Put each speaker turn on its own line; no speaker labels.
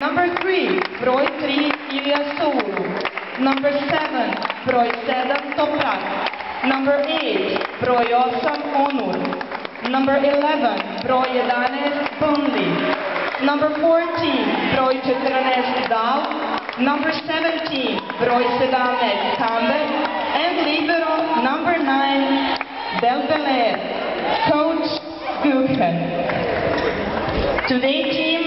Number 3, broj 3, Ilija Soulu. Number 7, broj 7, Toprak. Number 8, broj 8, Onur. Number 11, broj 11, Benli. Number 14, broj 14, Dal. Number 17, broj 17, Kamber. And libero, number 9, Belbele, Coach Guggen. Today team